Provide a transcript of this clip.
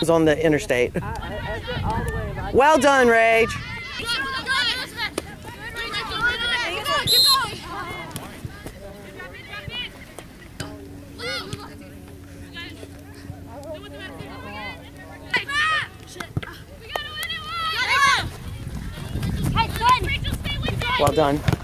Was on the interstate. Well done, Rage. Well done.